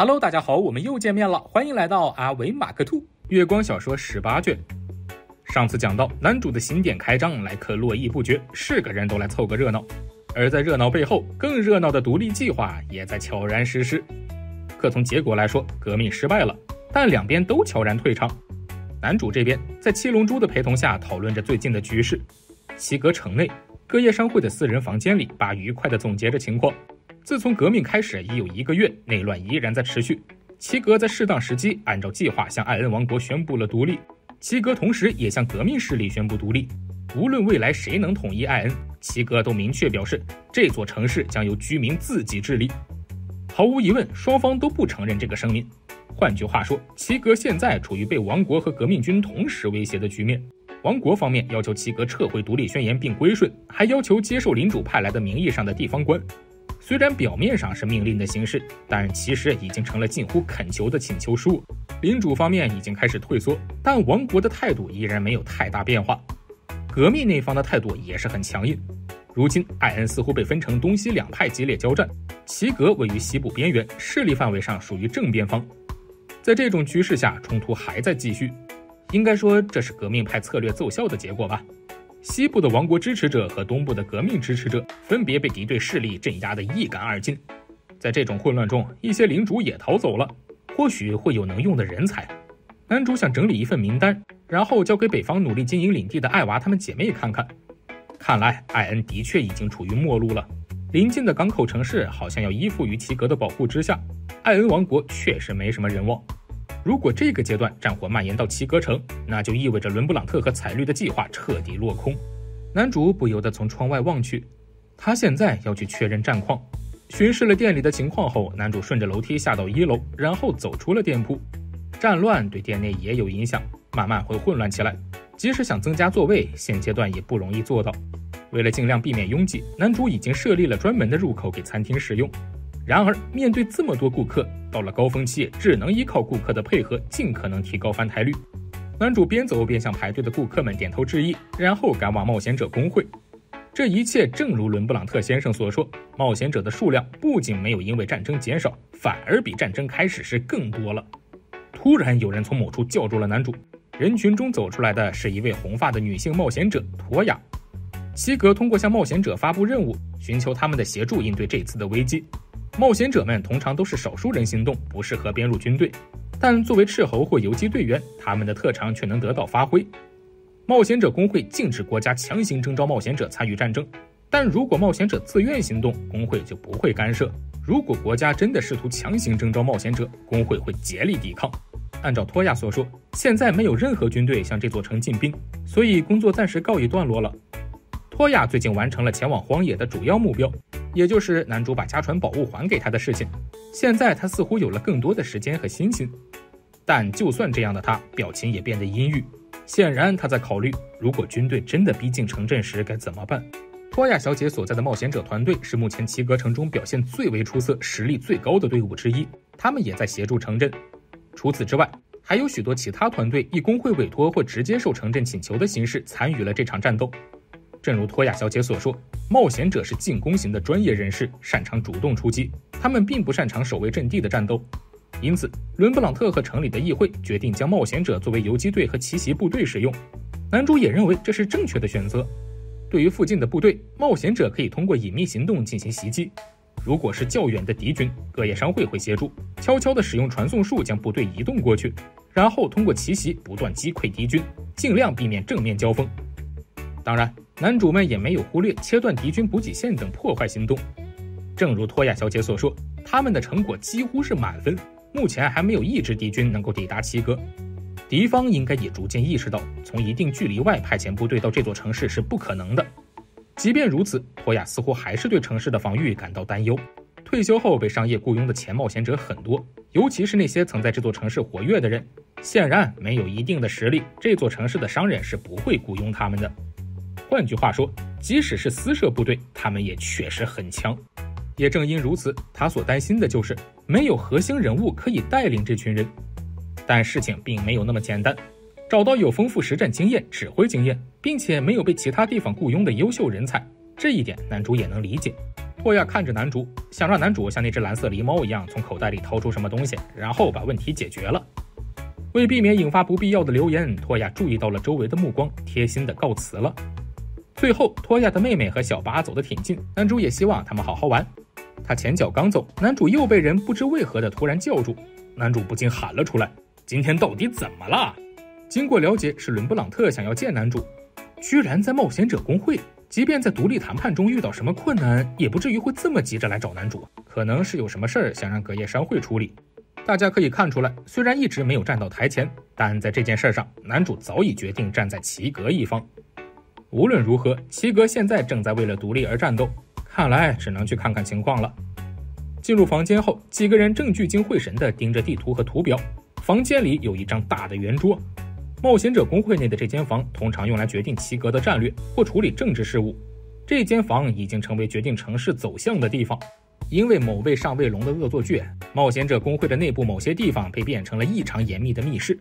Hello，大家好，我们又见面了，欢迎来到阿维马克兔月光小说十八卷。上次讲到，男主的新店开张，来客络绎不绝，是个人都来凑个热闹。而在热闹背后，更热闹的独立计划也在悄然实施。可从结果来说，革命失败了，但两边都悄然退场。男主这边在七龙珠的陪同下讨论着最近的局势。齐格城内，各业商会的私人房间里，把愉快的总结着情况。自从革命开始已有一个月，内乱依然在持续。齐格在适当时机按照计划向艾恩王国宣布了独立，齐格同时也向革命势力宣布独立。无论未来谁能统一艾恩，齐格都明确表示这座城市将由居民自己治理。毫无疑问，双方都不承认这个声明。换句话说，齐格现在处于被王国和革命军同时威胁的局面。王国方面要求齐格撤回独立宣言并归顺，还要求接受领主派来的名义上的地方官。虽然表面上是命令的形式，但其实已经成了近乎恳求的请求书。领主方面已经开始退缩，但王国的态度依然没有太大变化。革命那方的态度也是很强硬。如今艾恩似乎被分成东西两派激烈交战，齐格位于西部边缘，势力范围上属于正边方。在这种局势下，冲突还在继续。应该说，这是革命派策略奏效的结果吧。西部的王国支持者和东部的革命支持者分别被敌对势力镇压得一干二净。在这种混乱中，一些领主也逃走了，或许会有能用的人才。男主想整理一份名单，然后交给北方努力经营领地的艾娃她们姐妹看看。看来艾恩的确已经处于末路了，邻近的港口城市好像要依附于齐格的保护之下，艾恩王国确实没什么人望。如果这个阶段战火蔓延到齐格城，那就意味着伦布朗特和彩绿的计划彻底落空。男主不由得从窗外望去，他现在要去确认战况。巡视了店里的情况后，男主顺着楼梯下到一楼，然后走出了店铺。战乱对店内也有影响，慢慢会混乱起来。即使想增加座位，现阶段也不容易做到。为了尽量避免拥挤，男主已经设立了专门的入口给餐厅使用。然而，面对这么多顾客，到了高峰期，只能依靠顾客的配合，尽可能提高翻台率。男主边走边向排队的顾客们点头致意，然后赶往冒险者工会。这一切正如伦布朗特先生所说，冒险者的数量不仅没有因为战争减少，反而比战争开始时更多了。突然，有人从某处叫住了男主。人群中走出来的是一位红发的女性冒险者托雅。西格通过向冒险者发布任务，寻求他们的协助应对这次的危机。冒险者们通常都是少数人行动，不适合编入军队。但作为斥候或游击队员，他们的特长却能得到发挥。冒险者工会禁止国家强行征召冒险者参与战争，但如果冒险者自愿行动，工会就不会干涉。如果国家真的试图强行征召冒险者，工会会竭力抵抗。按照托亚所说，现在没有任何军队向这座城进兵，所以工作暂时告一段落了。托亚最近完成了前往荒野的主要目标。也就是男主把家传宝物还给他的事情，现在他似乎有了更多的时间和心情，但就算这样的他，表情也变得阴郁。显然他在考虑，如果军队真的逼近城镇时该怎么办。托亚小姐所在的冒险者团队是目前齐格城中表现最为出色、实力最高的队伍之一，他们也在协助城镇。除此之外，还有许多其他团队以工会委托或直接受城镇请求的形式参与了这场战斗。正如托亚小姐所说，冒险者是进攻型的专业人士，擅长主动出击。他们并不擅长守卫阵地的战斗，因此伦布朗特和城里的议会决定将冒险者作为游击队和奇袭部队使用。男主也认为这是正确的选择。对于附近的部队，冒险者可以通过隐秘行动进行袭击。如果是较远的敌军，各业商会会协助，悄悄地使用传送术将部队移动过去，然后通过奇袭不断击溃敌军，尽量避免正面交锋。当然。男主们也没有忽略切断敌军补给线等破坏行动。正如托亚小姐所说，他们的成果几乎是满分。目前还没有一支敌军能够抵达齐格，敌方应该也逐渐意识到，从一定距离外派遣部队到这座城市是不可能的。即便如此，托亚似乎还是对城市的防御感到担忧。退休后被商业雇佣的前冒险者很多，尤其是那些曾在这座城市活跃的人，显然没有一定的实力，这座城市的商人是不会雇佣他们的。换句话说，即使是私设部队，他们也确实很强。也正因如此，他所担心的就是没有核心人物可以带领这群人。但事情并没有那么简单，找到有丰富实战经验、指挥经验，并且没有被其他地方雇佣的优秀人才，这一点男主也能理解。托亚看着男主，想让男主像那只蓝色狸猫一样从口袋里掏出什么东西，然后把问题解决了。为避免引发不必要的流言，托亚注意到了周围的目光，贴心的告辞了。最后，托亚的妹妹和小巴走得挺近，男主也希望他们好好玩。他前脚刚走，男主又被人不知为何的突然叫住，男主不禁喊了出来：“今天到底怎么了？”经过了解，是伦布朗特想要见男主，居然在冒险者工会。即便在独立谈判中遇到什么困难，也不至于会这么急着来找男主。可能是有什么事儿想让隔夜商会处理。大家可以看出来，虽然一直没有站到台前，但在这件事上，男主早已决定站在齐格一方。无论如何，齐格现在正在为了独立而战斗，看来只能去看看情况了。进入房间后，几个人正聚精会神地盯着地图和图表。房间里有一张大的圆桌。冒险者工会内的这间房通常用来决定齐格的战略或处理政治事务。这间房已经成为决定城市走向的地方，因为某位上尉龙的恶作剧，冒险者工会的内部某些地方被变成了异常严密的密室。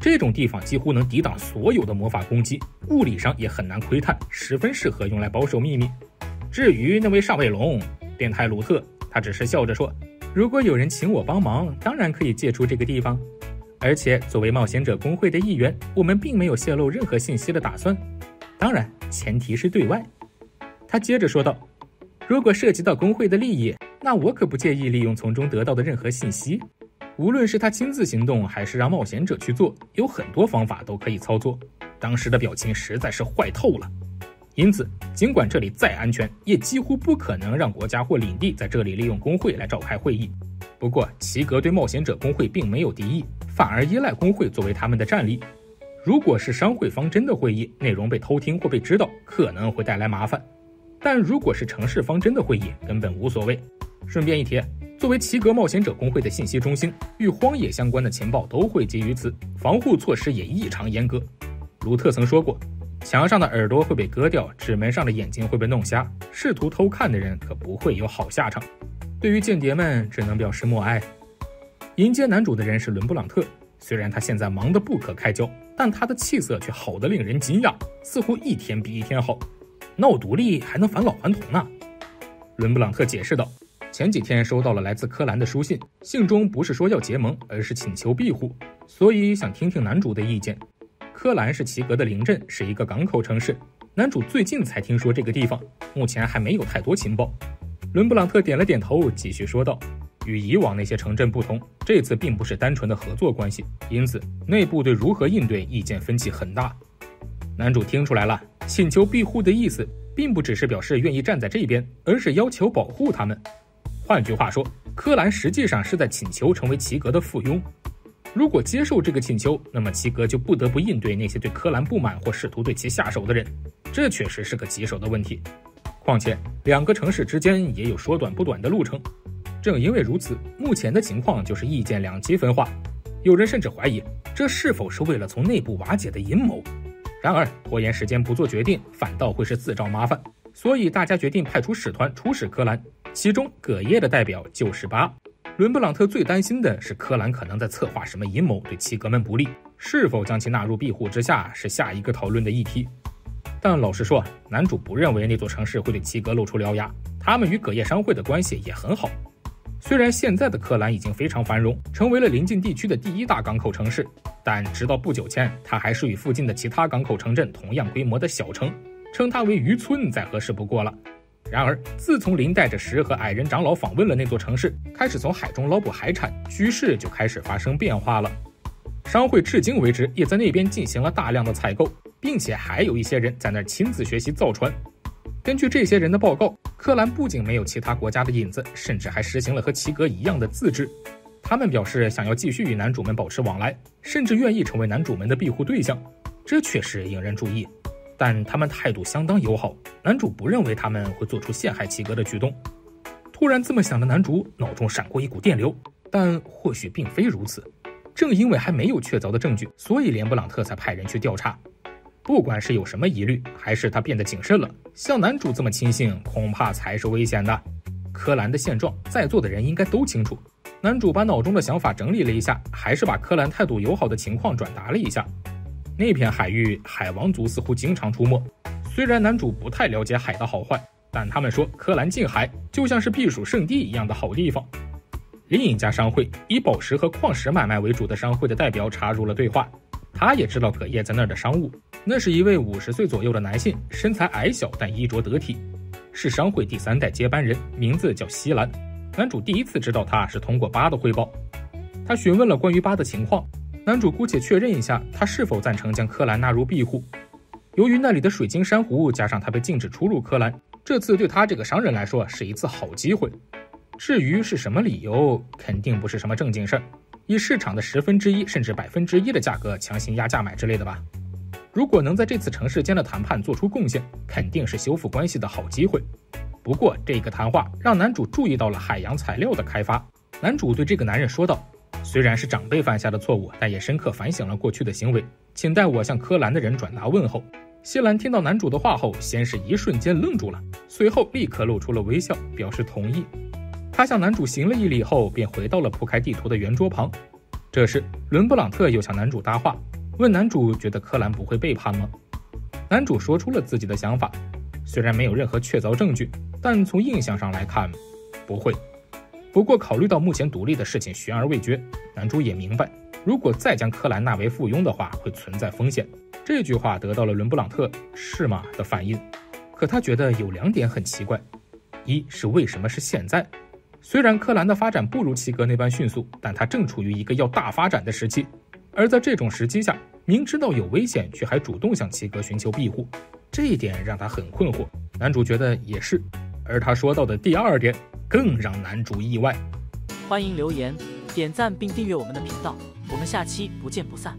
这种地方几乎能抵挡所有的魔法攻击，物理上也很难窥探，十分适合用来保守秘密。至于那位上尉龙，变态鲁特，他只是笑着说：“如果有人请我帮忙，当然可以借出这个地方。”而且，作为冒险者工会的一员，我们并没有泄露任何信息的打算。当然，前提是对外。他接着说道：“如果涉及到工会的利益，那我可不介意利用从中得到的任何信息。无论是他亲自行动，还是让冒险者去做，有很多方法都可以操作。”当时的表情实在是坏透了。因此，尽管这里再安全，也几乎不可能让国家或领地在这里利用工会来召开会议。不过，齐格对冒险者工会并没有敌意。反而依赖工会作为他们的战力。如果是商会方针的会议内容被偷听或被知道，可能会带来麻烦；但如果是城市方针的会议，根本无所谓。顺便一提，作为齐格冒险者工会的信息中心，与荒野相关的情报都汇集于此，防护措施也异常严格。卢特曾说过：“墙上的耳朵会被割掉，纸门上的眼睛会被弄瞎，试图偷看的人可不会有好下场。”对于间谍们，只能表示默哀。迎接男主的人是伦布朗特，虽然他现在忙得不可开交，但他的气色却好得令人惊讶，似乎一天比一天好。闹独立还能返老还童呢？伦布朗特解释道：“前几天收到了来自柯兰的书信，信中不是说要结盟，而是请求庇护，所以想听听男主的意见。柯兰是齐格的邻镇，是一个港口城市。男主最近才听说这个地方，目前还没有太多情报。”伦布朗特点了点头，继续说道。与以往那些城镇不同，这次并不是单纯的合作关系，因此内部对如何应对意见分歧很大。男主听出来了，请求庇护的意思，并不只是表示愿意站在这边，而是要求保护他们。换句话说，柯兰实际上是在请求成为齐格的附庸。如果接受这个请求，那么齐格就不得不应对那些对柯兰不满或试图对其下手的人，这确实是个棘手的问题。况且，两个城市之间也有说短不短的路程。正因为如此，目前的情况就是意见两极分化。有人甚至怀疑，这是否是为了从内部瓦解的阴谋？然而，拖延时间不做决定，反倒会是自找麻烦。所以，大家决定派出使团出使柯兰，其中葛叶的代表就是巴。伦布朗特最担心的是，柯兰可能在策划什么阴谋，对齐格们不利。是否将其纳入庇护之下，是下一个讨论的议题。但老实说，男主不认为那座城市会对齐格露出獠牙，他们与葛叶商会的关系也很好。虽然现在的柯兰已经非常繁荣，成为了邻近地区的第一大港口城市，但直到不久前，它还是与附近的其他港口城镇同样规模的小城，称它为渔村再合适不过了。然而，自从林带着石和矮人长老访问了那座城市，开始从海中捞捕海产，局势就开始发生变化了。商会至今为止也在那边进行了大量的采购，并且还有一些人在那儿亲自学习造船。根据这些人的报告。柯兰不仅没有其他国家的影子，甚至还实行了和齐格一样的自治。他们表示想要继续与男主们保持往来，甚至愿意成为男主们的庇护对象。这确实引人注意，但他们态度相当友好。男主不认为他们会做出陷害齐格的举动。突然这么想的男主脑中闪过一股电流，但或许并非如此。正因为还没有确凿的证据，所以连布朗特才派人去调查。不管是有什么疑虑，还是他变得谨慎了，像男主这么轻信，恐怕才是危险的。柯兰的现状，在座的人应该都清楚。男主把脑中的想法整理了一下，还是把柯兰态度友好的情况转达了一下。那片海域，海王族似乎经常出没。虽然男主不太了解海的好坏，但他们说柯兰近海就像是避暑胜地一样的好地方。另一家商会以宝石和矿石买卖为主的商会的代表插入了对话，他也知道葛叶在那儿的商务。那是一位五十岁左右的男性，身材矮小但衣着得体，是商会第三代接班人，名字叫西兰。男主第一次知道他是通过八的汇报，他询问了关于八的情况。男主姑且确认一下，他是否赞成将柯兰纳入庇护。由于那里的水晶珊瑚，加上他被禁止出入柯兰，这次对他这个商人来说是一次好机会。至于是什么理由，肯定不是什么正经事儿，以市场的十分之一甚至百分之一的价格强行压价买之类的吧。如果能在这次城市间的谈判做出贡献，肯定是修复关系的好机会。不过这个谈话让男主注意到了海洋材料的开发。男主对这个男人说道。虽然是长辈犯下的错误，但也深刻反省了过去的行为。请代我向柯兰的人转达问候。谢兰听到男主的话后，先是一瞬间愣住了，随后立刻露出了微笑，表示同意。他向男主行了一礼后，便回到了铺开地图的圆桌旁。这时，伦布朗特又向男主搭话，问男主觉得柯兰不会背叛吗？男主说出了自己的想法，虽然没有任何确凿证据，但从印象上来看，不会。不过，考虑到目前独立的事情悬而未决，男主也明白，如果再将柯兰纳为附庸的话，会存在风险。这句话得到了伦布朗特“是吗”的反应。可他觉得有两点很奇怪：一是为什么是现在？虽然柯兰的发展不如齐格那般迅速，但他正处于一个要大发展的时期。而在这种时机下，明知道有危险却还主动向齐格寻求庇护，这一点让他很困惑。男主觉得也是。而他说到的第二点。更让男主意外。欢迎留言、点赞并订阅我们的频道，我们下期不见不散。